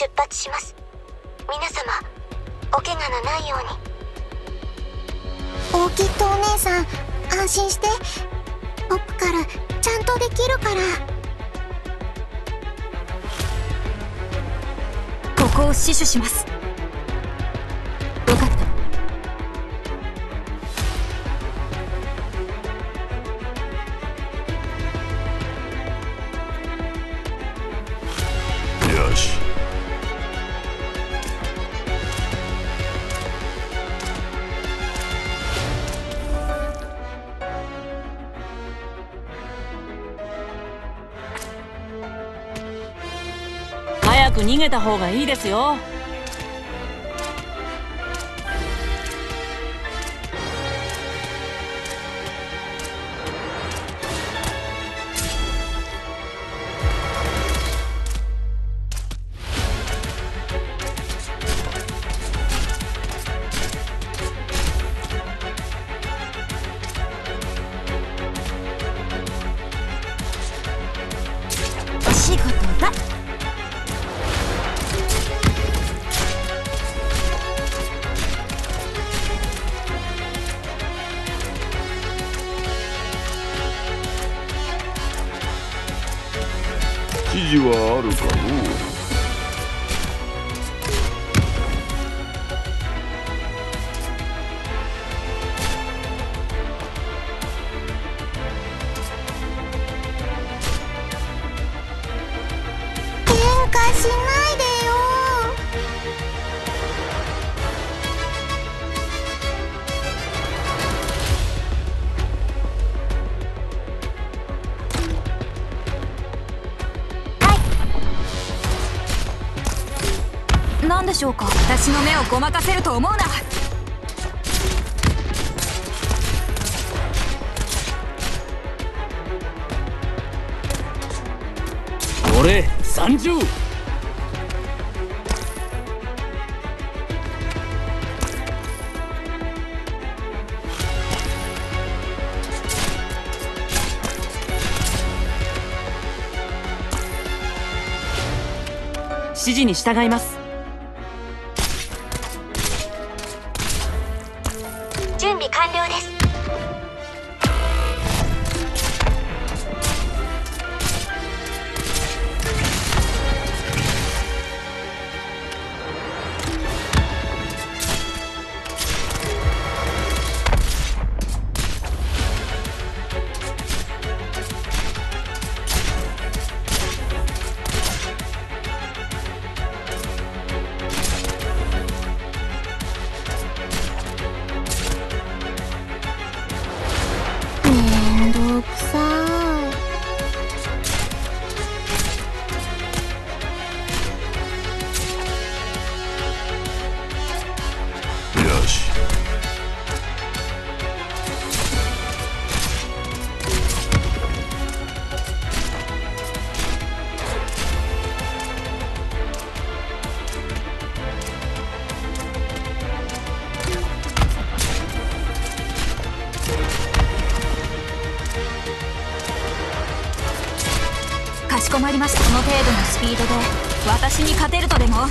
出発します。皆様お怪我のないように。オーキッドお姉さん安心して。ポップからちゃんとできるから。ここを死守しますく逃げた方がいいですよ。はあるかのう？何でしょうか？私の目をごまかせると思うな。俺30指示に従います備完了です。かしこまりました。この程度のスピードで私に勝てるとでも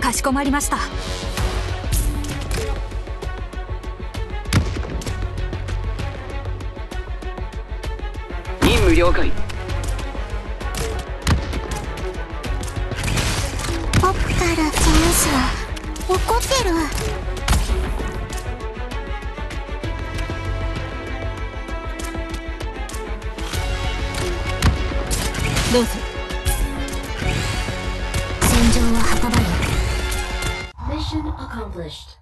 かしこまりました任務了解。ポッらチャンスは怒ってる戦場は墓場にミッ